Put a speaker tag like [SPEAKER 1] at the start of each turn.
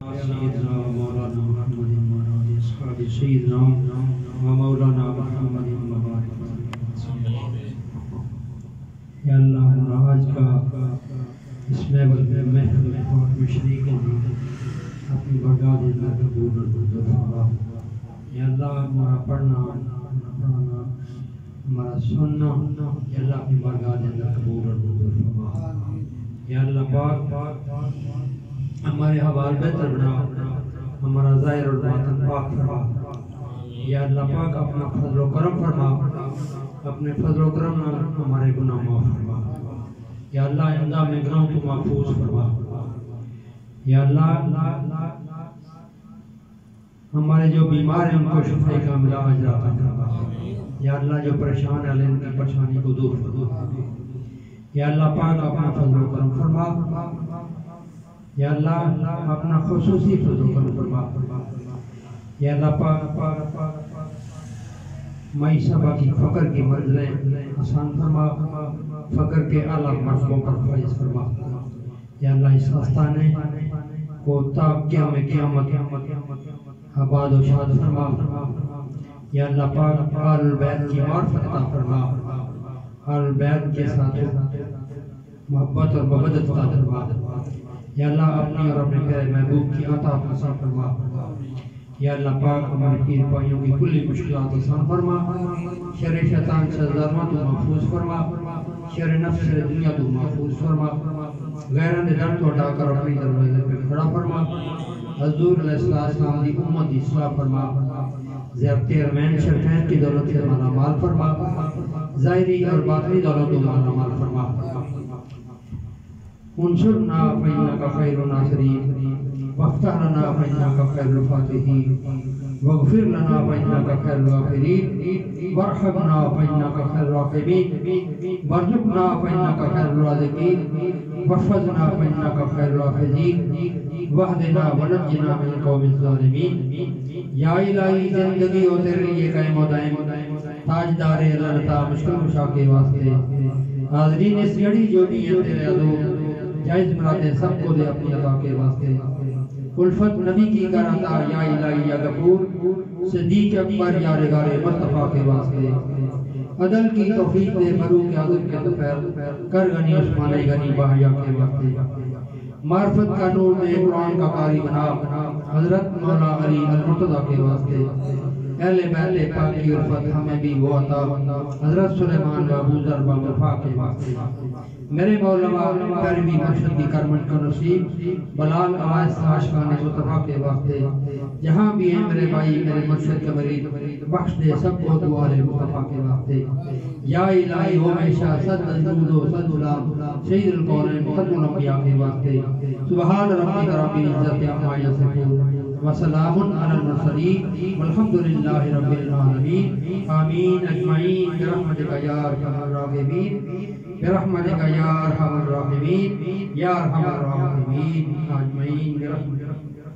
[SPEAKER 1] سيدنا ومولانا محمد وعلى أصحاب سيدنا ومولانا محمد وبارك یا اللہ ہم آج کا اس محفل میں محفل میں پاک اپنی بغاد اللہ قبول یا اللہ ہمارا پڑھنا ہمارا ہمارا سننا، یا اللہ اپنی بغاد اللہ قبول اور منظور فرما یا پاک ہمارے حوال بہتر بنا ہمارا ظاہر اور باطن پاک فرما یا اللہ پاک اپنا فضل و کرم فرما اپنے فضل و کرم نال ہمارے گناہ معاف فرما یا اللہ آئندہ میں گناہوں کو محفوظ فرما یا اللہ، ہمارے جو بیمار ہیں، ان کو شفا کاملہ اجر عطا فرما یا اللہ جو پریشان ہیں، ان کی پریشانی کو دور فرما یا اللہ پاک اپنا فضل و کرم فرما یا اللہ اپنا خصوصی فضل کرم فرما یا اللہ پاک پاک پاک مائی صبح کی فقر کی منزلیں آسان فرما فقر کے اعلیٰ مرتبوں پر فائز فرما یا اللہ اس آستانے کو تاک قیام قیامت آباد و شاد فرما یا اللہ پاک آل البیت کی معرفت عطا فرما آل البیت کے ساتھ محبت اور مبدت عطا فرما یا اللہ اپنی اور اپنے پیارے محبوب کی عطا حسن فرما یا اللہ پاک ہمارے پیر پائیوں کی کلی مشکلات آسان فرما شر شیطان سے ظلمات تو محفوظ فرما شر نفس سے دنیا تو محفوظ فرما غیران ڈر تو ہٹا کر اپنی دروازے پہ کھڑا فرما حضور علیہ السلام دی امت اصلاح فرما زیارت ارمین شرفین کی دولت سے مالا مال فرما ظاہری اور باطنی دولت تو مالا مال فرما انصرنا فإنك خير الناصرين. وافتح لنا فإنك خير الفاتحين. واغفر لنا فإنك خير الغافرين. وارحمنا فإنك خير الراحمين. وارزقنا فإنك خير الرازقين. واحفظنا فإنك خير الحافظين. واهدنا ونجنا من القوم الظالمين. یا الہی زندگی ہو تیرے لیے قائم و دائم. تاجدار اللہ عطا مشکل مشا کے واسطے. حاضرین اس جڑی جو بھی ہے تیرے عدو. جائز مرادیں سب کو دے اپنی عطا کے واسطے۔ الفت نبی کی کر عطا یا الہی یا غفور، صدیق اکبر یا رگار مصطفیٰ کے واسطے۔ عدل کی توفیق دے فروغ اعظم کے دوپہر، کر غنی عثمان غنی بہیا کے واسطے۔ معرفت کا نور دے قرآن کا قاری بنا، حضرت مولا علی المرتضی کے واسطے۔ اہل بیت پاک کی عرفت ہمیں بھی وہ عطا حضرت سلیمان و ابو ذر و وفا کے واسطے میرے مولا پیروی مرشد کی کرمن کا نصیب، بلال آواز عاشقان مصطفیٰ کے واسطے جہاں بھی ہیں میرے بھائی، میرے مرشد کے مرید۔ بخش دے سب کو دعا لے مصطفیٰ کے واسطے یا الہی ہو ہمیشہ، صد الجود و صد اللہ سید القرآن ختم الانبیاء کے واسطے سبحان ربی ربی عزت عما یصفون۔ وسلام على المرسلين، والحمد لله رب العالمين. آمين. أجمعين. برحمتك يا أرحم الراحمين. برحمتك يا أرحم الراحمين. يا أرحم الراحمين. آمين. برحمتك.